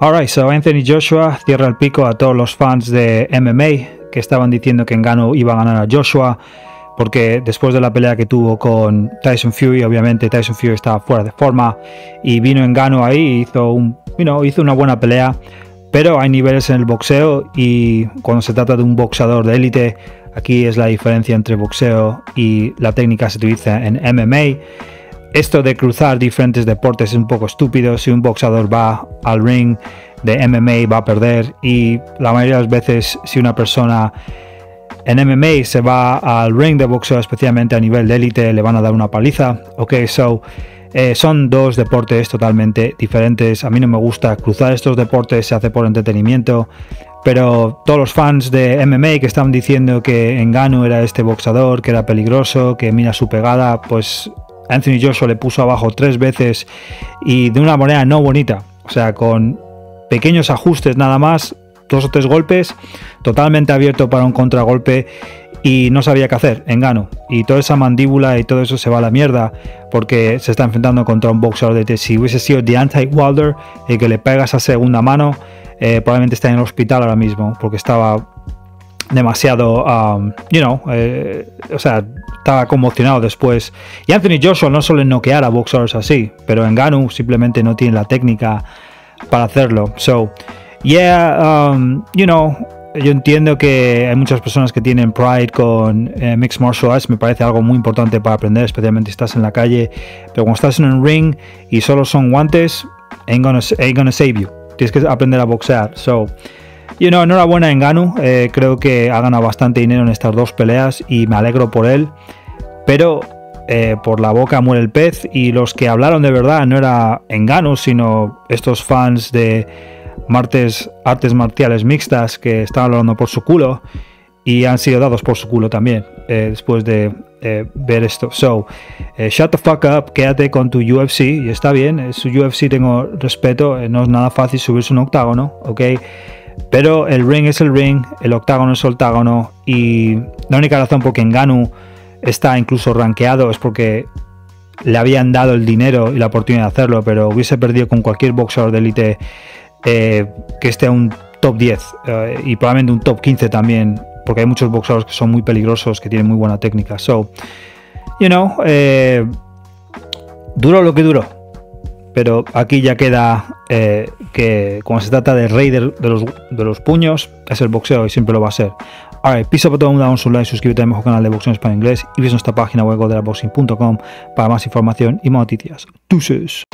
Alright, so Anthony Joshua cierra el pico a todos los fans de MMA que estaban diciendo que Engano iba a ganar a Joshua porque después de la pelea que tuvo con Tyson Fury, obviamente Tyson Fury estaba fuera de forma y vino Engano ahí y hizo, un, hizo una buena pelea, pero hay niveles en el boxeo y cuando se trata de un boxeador de élite, aquí es la diferencia entre boxeo y la técnica se utiliza en MMA esto de cruzar diferentes deportes es un poco estúpido. Si un boxeador va al ring de MMA va a perder y la mayoría de las veces si una persona en MMA se va al ring de boxeo, especialmente a nivel de élite, le van a dar una paliza. Ok, so eh, son dos deportes totalmente diferentes. A mí no me gusta cruzar estos deportes, se hace por entretenimiento. Pero todos los fans de MMA que estaban diciendo que Engano era este boxeador, que era peligroso, que mira su pegada, pues Anthony Joshua le puso abajo tres veces y de una manera no bonita. O sea, con pequeños ajustes nada más, dos o tres golpes, totalmente abierto para un contragolpe y no sabía qué hacer, engano. Y toda esa mandíbula y todo eso se va a la mierda porque se está enfrentando contra un boxeador de Si hubiese sido Deontay Wilder el que le pega esa segunda mano, eh, probablemente está en el hospital ahora mismo porque estaba demasiado, um, you know, eh, o sea, estaba conmocionado después. Y Anthony Joshua no suele noquear a boxers así, pero en Ganu simplemente no tiene la técnica para hacerlo. So, yeah, um, you know, yo entiendo que hay muchas personas que tienen pride con eh, mixed martial arts, me parece algo muy importante para aprender, especialmente si estás en la calle, pero cuando estás en un ring y solo son guantes, ain't gonna, ain't gonna save you. Tienes que aprender a boxear. So, y no, enhorabuena en Ganu, eh, creo que ha ganado bastante dinero en estas dos peleas y me alegro por él. Pero eh, por la boca muere el pez y los que hablaron de verdad no era Engano, sino estos fans de martes, artes marciales mixtas que estaban hablando por su culo y han sido dados por su culo también eh, después de ver esto. So, shut the fuck up, quédate con tu UFC y está bien, su UFC tengo respeto, no es nada fácil subirse un octágono, ¿ok? Pero el ring es el ring, el octágono es el octágono y la única razón por que Enganu está incluso rankeado es porque le habían dado el dinero y la oportunidad de hacerlo, pero hubiese perdido con cualquier boxeador de élite eh, que esté un top 10 eh, y probablemente un top 15 también, porque hay muchos boxeadores que son muy peligrosos, que tienen muy buena técnica. So, you know, eh, duro lo que duró pero aquí ya queda eh, que como se trata de rey de, los, de, los, puños, es el boxeo y siempre lo va a ser. Alright, por todo mundo, un like, suscríbete a mi canal de boxeo en español inglés y ves nuestra página web de boxing.com para más información y más noticias. Tuses.